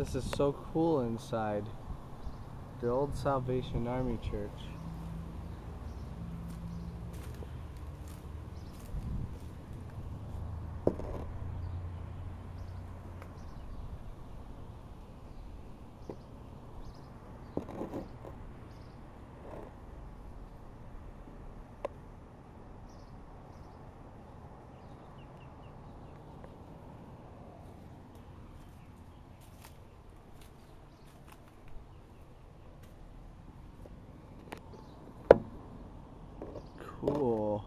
This is so cool inside. The old Salvation Army Church. Cool.